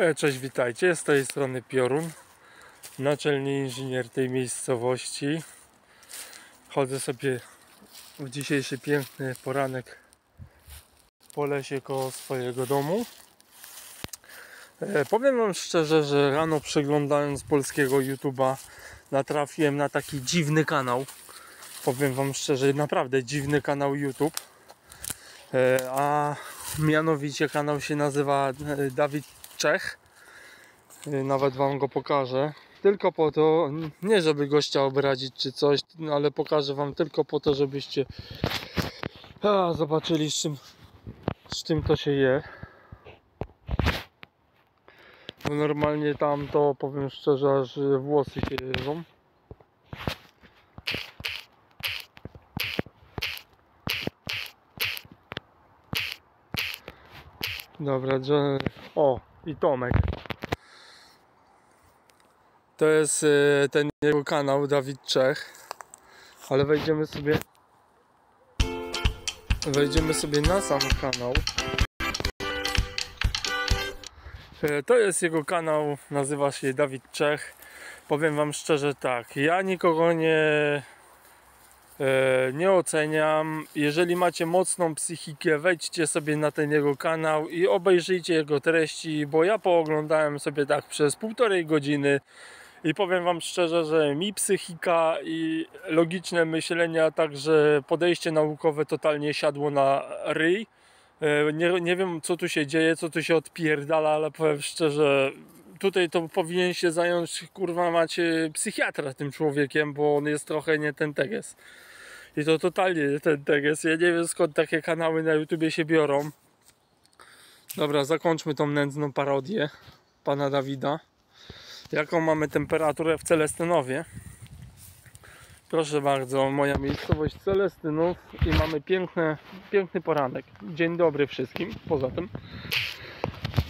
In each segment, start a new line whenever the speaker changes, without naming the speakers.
E, Cześć, witajcie. Z tej strony Piorun, naczelny inżynier tej miejscowości. Chodzę sobie w dzisiejszy piękny poranek po lesie koło swojego domu. E, Powiem Wam szczerze, że rano przeglądając polskiego YouTube'a natrafiłem na taki dziwny kanał. Powiem Wam szczerze, naprawdę dziwny kanał YouTube. E, A mianowicie kanał się nazywa Dawid Czech. Y, Nawet wam go pokażę. Tylko po to, nie żeby gościa obrazić czy coś, no ale pokażę wam tylko po to, żebyście a, zobaczyli z czym, z czym to się je. Bo normalnie tam to powiem szczerze, aż włosy się jeżą. Dobra, że... O, i Tomek. To jest e, ten jego kanał, Dawid Czech. Ale wejdziemy sobie. Wejdziemy sobie na sam kanał. E, To jest jego kanał, nazywa się Dawid Czech. Powiem Wam szczerze tak, ja nikogo nie, nie oceniam. Jeżeli macie mocną psychikę, wejdźcie sobie na ten jego kanał i obejrzyjcie jego treści, bo ja pooglądałem sobie tak przez półtorej godziny i powiem Wam szczerze, że mi psychika i logiczne myślenie, a także podejście naukowe totalnie siadło na ryj. E, Nie, nie wiem co tu się dzieje, co tu się odpierdala, ale powiem szczerze, tutaj to powinien się zająć, kurwa macie, psychiatra tym człowiekiem, bo on jest trochę nie ten teges. I to totalnie nie ten teges. Ja nie wiem skąd takie kanały na YouTubie się biorą. Dobra, zakończmy tą nędzną parodię pana Dawida. Jaką mamy temperaturę w Celestynowie? Proszę bardzo, moja miejscowość Celestynów i mamy piękne, piękny poranek. Dzień dobry wszystkim, poza tym.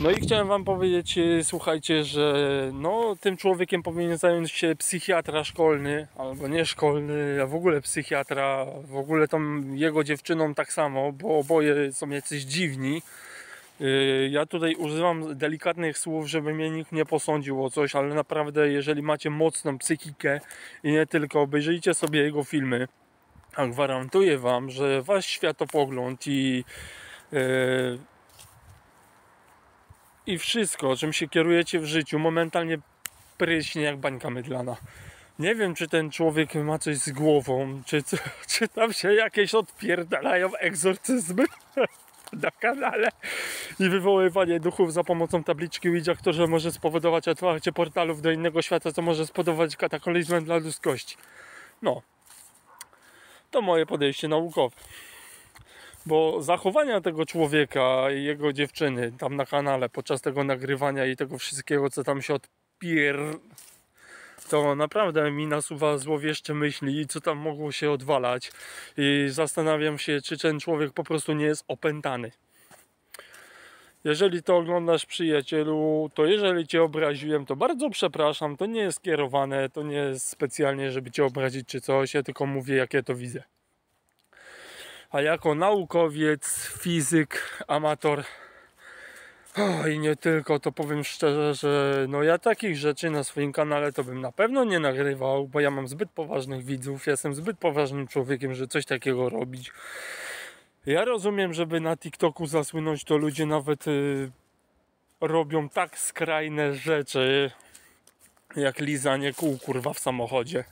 No i chciałem Wam powiedzieć, e, słuchajcie, że no, tym człowiekiem powinien zająć się psychiatra szkolny, albo nie szkolny, a w ogóle psychiatra, w ogóle tą jego dziewczyną tak samo, bo oboje są jacyś dziwni. Yy, Ja tutaj używam delikatnych słów, żeby mnie nikt nie posądził o coś, ale naprawdę, jeżeli macie mocną psychikę i nie tylko, obejrzyjcie sobie jego filmy, a gwarantuję Wam, że Wasz światopogląd i yy, i wszystko, czym się kierujecie w życiu, momentalnie pryśnie jak bańka mydlana. Nie wiem, czy ten człowiek ma coś z głową, czy, czy tam się jakieś odpierdalają egzorcyzmy na kanale i wywoływanie duchów za pomocą tabliczki Ouija, które może spowodować otwarcie portalów do innego świata, co może spowodować kataklizmem dla ludzkości. No. To moje podejście naukowe. Bo zachowania tego człowieka i jego dziewczyny tam na kanale podczas tego nagrywania i tego wszystkiego, co tam się odpier... To naprawdę mi nasuwa złowieszcze myśli, co tam mogło się odwalać. I zastanawiam się, czy ten człowiek po prostu nie jest opętany. Jeżeli to oglądasz, przyjacielu, to jeżeli cię obraziłem, to bardzo przepraszam. To nie jest kierowane, to nie jest specjalnie, żeby cię obrazić czy coś. Ja tylko mówię, jak ja to widzę. A jako naukowiec, fizyk, amator i nie tylko, to powiem szczerze, że no ja takich rzeczy na swoim kanale to bym na pewno nie nagrywał, bo ja mam zbyt poważnych widzów, ja jestem zbyt poważnym człowiekiem, że coś takiego robić. Ja rozumiem, żeby na TikToku zasłynąć, to ludzie nawet y, robią tak skrajne rzeczy, jak lizanie kół kurwa w samochodzie.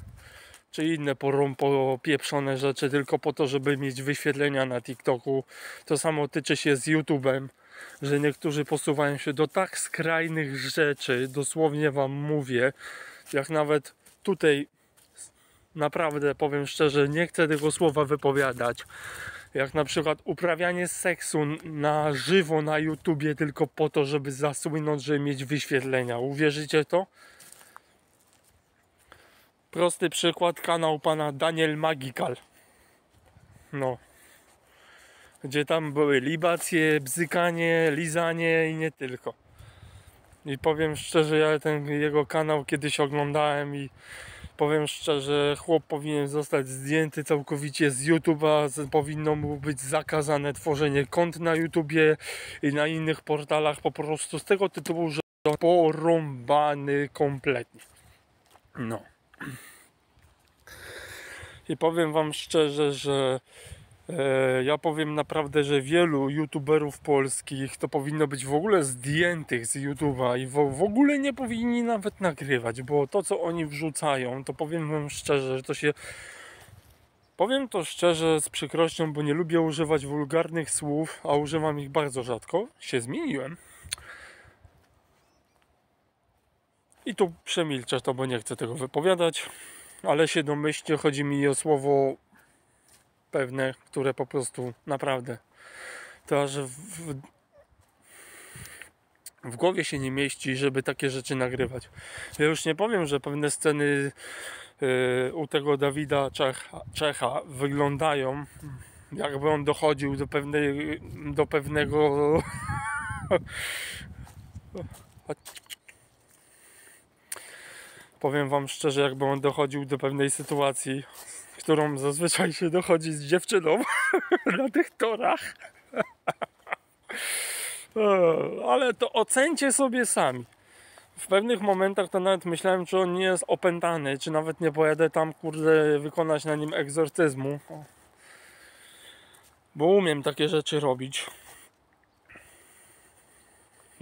Czy inne popieprzone rzeczy tylko po to, żeby mieć wyświetlenia na TikToku. To samo tyczy się z YouTube'em, że niektórzy posuwają się do tak skrajnych rzeczy, dosłownie wam mówię, jak nawet tutaj naprawdę powiem szczerze, nie chcę tego słowa wypowiadać. Jak na przykład uprawianie seksu na żywo na YouTubie tylko po to, żeby zasłynąć, żeby mieć wyświetlenia. Uwierzycie to? Prosty przykład, kanał pana Daniel Magical. No. Gdzie tam były libacje, bzykanie, lizanie i nie tylko. I powiem szczerze, ja ten jego kanał kiedyś oglądałem i powiem szczerze, chłop powinien zostać zdjęty całkowicie z YouTube'a. Powinno mu być zakazane tworzenie kont na YouTubie i na innych portalach po prostu z tego tytułu, że porąbany kompletnie. No. I powiem wam szczerze, że e, ja powiem naprawdę, że wielu youtuberów polskich to powinno być w ogóle zdjętych z YouTube'a i w, w ogóle nie powinni nawet nagrywać, bo to co oni wrzucają, to powiem wam szczerze, że to się Powiem to szczerze z przykrością, bo nie lubię używać wulgarnych słów, a używam ich bardzo rzadko. Się zmieniłem. I tu przemilczę to, bo nie chcę tego wypowiadać, ale się domyślcie, chodzi mi o słowo pewne, które po prostu naprawdę to aż w, w głowie się nie mieści, żeby takie rzeczy nagrywać. Ja już nie powiem, że pewne sceny yy, u tego Dawida Czecha, Czecha wyglądają jakby on dochodził do pewnej do pewnego powiem wam szczerze, jakby on dochodził do pewnej sytuacji, którą zazwyczaj się dochodzi z dziewczyną na tych torach. Ale to ocencie sobie sami. W pewnych momentach to nawet myślałem, czy on nie jest opętany, czy nawet nie pojadę tam, kurde, wykonać na nim egzorcyzmu. Bo umiem takie rzeczy robić.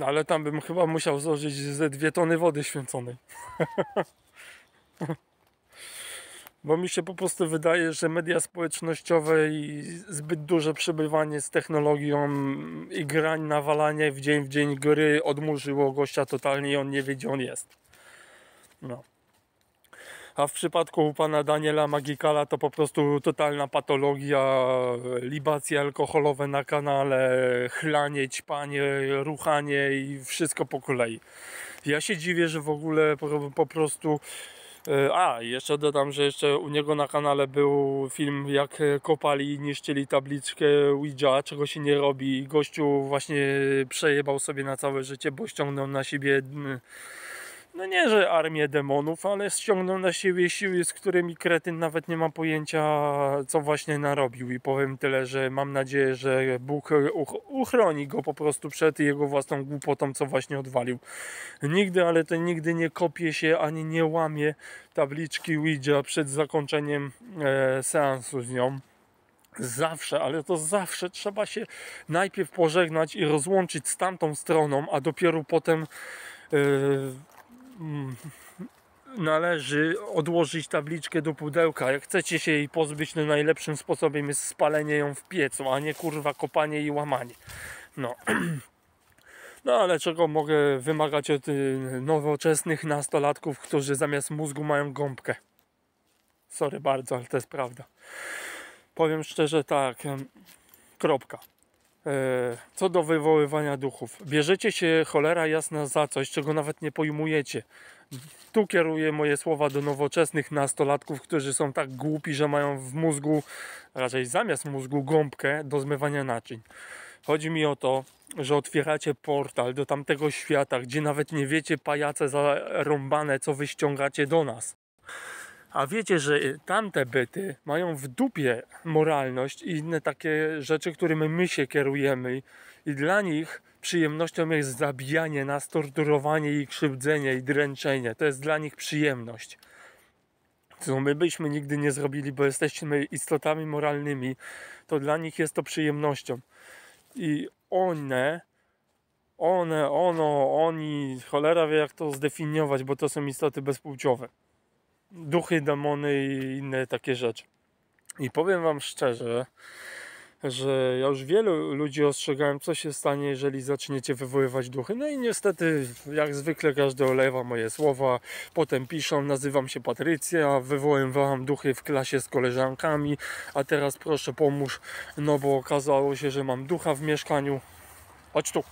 No ale tam bym chyba musiał złożyć ze dwie tony wody święconej. Bo mi się po prostu wydaje, że media społecznościowe i zbyt duże przebywanie z technologią i grań, nawalanie w dzień w dzień gry odmurzyło gościa totalnie i on nie wie gdzie on jest. No. A w przypadku pana Daniela Magikala to po prostu totalna patologia, libacje alkoholowe na kanale, chlanie, ćpanie, ruchanie i wszystko po kolei. Ja się dziwię, że w ogóle po, po prostu e, a, jeszcze dodam, że jeszcze u niego na kanale był film, jak kopali i niszczyli tabliczkę Ouija, czego się nie robi. Gościu właśnie przejebał sobie na całe życie, bo ściągnął na siebie no nie, że armię demonów, ale ściągnął na siebie siły, z którymi kretyn nawet nie ma pojęcia, co właśnie narobił. I powiem tyle, że mam nadzieję, że Bóg uchroni go po prostu przed jego własną głupotą, co właśnie odwalił. Nigdy, ale to nigdy nie kopie się ani nie łamie tabliczki Ouija przed zakończeniem e, seansu z nią. Zawsze, ale to zawsze trzeba się najpierw pożegnać i rozłączyć z tamtą stroną, a dopiero potem. E, należy odłożyć tabliczkę do pudełka. Jak chcecie się jej pozbyć, no najlepszym sposobem jest spalenie ją w piecu, a nie kurwa kopanie i łamanie. No. No ale czego mogę wymagać od y, nowoczesnych nastolatków, którzy zamiast mózgu mają gąbkę? Sorry bardzo, ale to jest prawda. Powiem szczerze tak, kropka. E, co do wywoływania duchów, bierzecie się cholera jasna za coś, czego nawet nie pojmujecie. Tu kieruję moje słowa do nowoczesnych nastolatków, którzy są tak głupi, że mają w mózgu, raczej zamiast mózgu, gąbkę do zmywania naczyń. Chodzi mi o to, że otwieracie portal do tamtego świata, gdzie nawet nie wiecie pajace zarąbane, co wy ściągacie do nas. A wiecie, że tamte byty mają w dupie moralność i inne takie rzeczy, którymi my się kierujemy. I dla nich przyjemnością jest zabijanie nas, torturowanie i krzywdzenie i dręczenie. To jest dla nich przyjemność. Co my byśmy nigdy nie zrobili, bo jesteśmy istotami moralnymi, to dla nich jest to przyjemnością. I one, one, ono, oni, cholera wie jak to zdefiniować, bo to są istoty bezpłciowe duchy, demony i inne takie rzeczy. I powiem Wam szczerze, że ja już wielu ludzi ostrzegałem, co się stanie, jeżeli zaczniecie wywoływać duchy. No i niestety, jak zwykle, każdy olewa moje słowa. Potem piszą, nazywam się Patrycja, wywoływałam duchy w klasie z koleżankami, a teraz proszę pomóż, no bo okazało się, że mam ducha w mieszkaniu. Chodź tu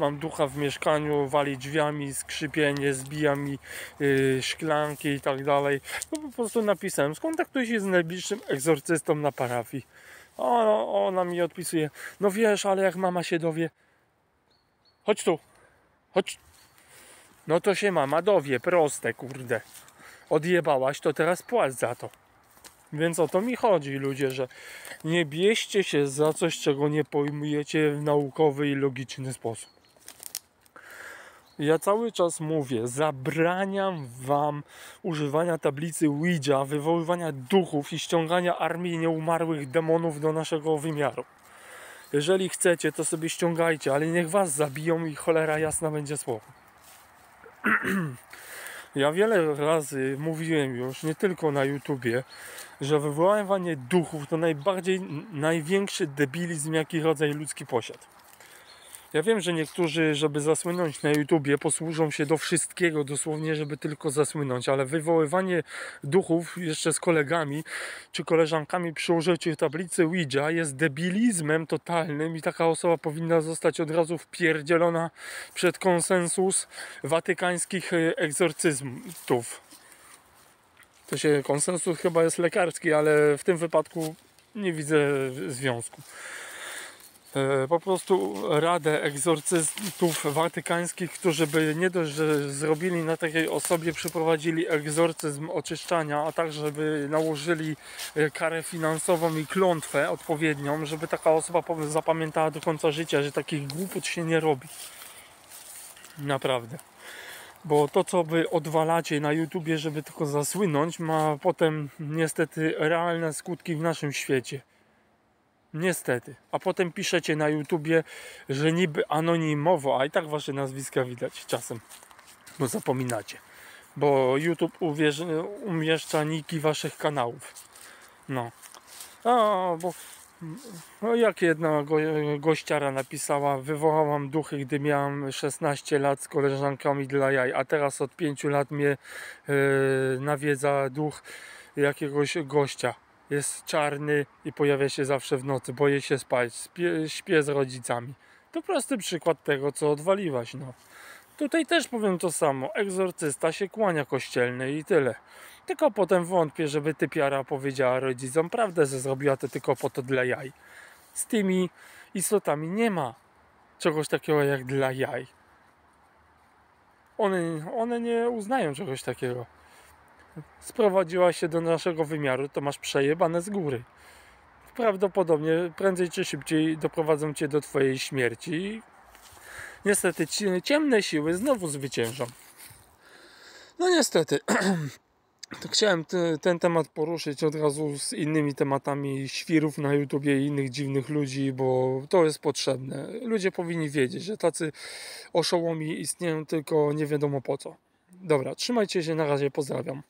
mam ducha w mieszkaniu, wali drzwiami, skrzypienie, zbija mi yy, szklanki i tak dalej. No po prostu napisałem, skontaktuj się z najbliższym egzorcystą na parafii. O, ona mi odpisuje, no wiesz, ale jak mama się dowie, chodź tu, chodź. No to się mama dowie, proste, kurde. Odjebałaś, to teraz płać za to. Więc o to mi chodzi, ludzie, że nie bierzcie się za coś, czego nie pojmujecie w naukowy i logiczny sposób. Ja cały czas mówię, zabraniam wam używania tablicy Ouija, wywoływania duchów i ściągania armii nieumarłych demonów do naszego wymiaru. Jeżeli chcecie, to sobie ściągajcie, ale niech was zabiją i cholera jasna będzie słowo. Ja wiele razy mówiłem już, nie tylko na YouTubie, że wywoływanie duchów to najbardziej, największy debilizm, jaki rodzaj ludzki posiadł. Ja wiem, że niektórzy, żeby zasłynąć na YouTubie, posłużą się do wszystkiego, dosłownie, żeby tylko zasłynąć, ale wywoływanie duchów jeszcze z kolegami czy koleżankami przy użyciu tablicy Ouija jest debilizmem totalnym i taka osoba powinna zostać od razu wpierdzielona przed konsensus watykańskich e, egzorcyzmów. To się konsensus chyba jest lekarski, ale w tym wypadku nie widzę związku. E, po prostu radę egzorcystów watykańskich, którzy by nie dość, że zrobili na takiej osobie, przeprowadzili egzorcyzm oczyszczania, a tak, żeby nałożyli e, karę finansową i klątwę odpowiednią, żeby taka osoba zapamiętała do końca życia, że takich głupot się nie robi. Naprawdę. Bo to, co wy odwalacie na YouTubie, żeby tylko zasłynąć, ma potem niestety realne skutki w naszym świecie. Niestety. A potem piszecie na YouTubie, że niby anonimowo, a i tak wasze nazwiska widać czasem, bo zapominacie. Bo YouTube uwierz, umieszcza niki waszych kanałów. No. A, bo no jak jedna go, gościara napisała, wywołałam duchy, gdy miałam 16 lat z koleżankami dla jaj, a teraz od 5 lat mnie yy, nawiedza duch jakiegoś gościa jest czarny i pojawia się zawsze w nocy, boję się spać, śpię, śpię z rodzicami. To prosty przykład tego, co odwaliłaś, no. Tutaj też powiem to samo. Egzorcysta się kłania kościelny i tyle. Tylko potem wątpię, żeby typiara powiedziała rodzicom prawdę, że zrobiła to tylko po to dla jaj. Z tymi istotami nie ma czegoś takiego jak dla jaj. One, one nie uznają czegoś takiego sprowadziła się do naszego wymiaru, to masz przejebane z góry. Prawdopodobnie prędzej czy szybciej doprowadzą cię do twojej śmierci. Niestety ciemne siły znowu zwyciężą. No niestety. Chciałem te, ten temat poruszyć od razu z innymi tematami świrów na YouTubie i innych dziwnych ludzi, bo to jest potrzebne. Ludzie powinni wiedzieć, że tacy oszołomi istnieją tylko nie wiadomo po co. Dobra, trzymajcie się, na razie, pozdrawiam.